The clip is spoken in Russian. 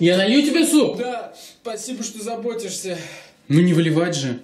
Я налью тебе суп? Да, спасибо, что заботишься. Ну не выливать же.